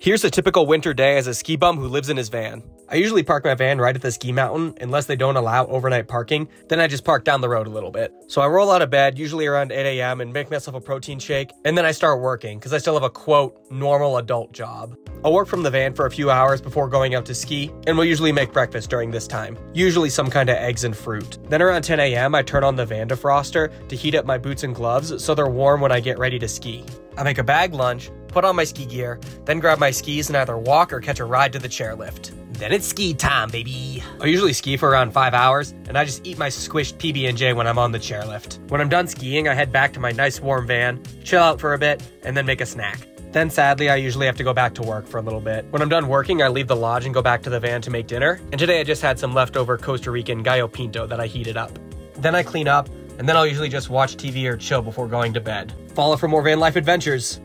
Here's a typical winter day as a ski bum who lives in his van. I usually park my van right at the ski mountain unless they don't allow overnight parking, then I just park down the road a little bit. So I roll out of bed, usually around 8 a.m., and make myself a protein shake, and then I start working because I still have a quote, normal adult job. I'll work from the van for a few hours before going out to ski, and we'll usually make breakfast during this time, usually some kind of eggs and fruit. Then around 10 a.m., I turn on the van defroster to heat up my boots and gloves so they're warm when I get ready to ski. I make a bag lunch, put on my ski gear, then grab my skis and either walk or catch a ride to the chairlift. Then it's ski time, baby. I usually ski for around five hours, and I just eat my squished PB&J when I'm on the chairlift. When I'm done skiing, I head back to my nice warm van, chill out for a bit, and then make a snack. Then sadly, I usually have to go back to work for a little bit. When I'm done working, I leave the lodge and go back to the van to make dinner. And today I just had some leftover Costa Rican gallo pinto that I heated up. Then I clean up, and then I'll usually just watch TV or chill before going to bed. Follow for more van life adventures.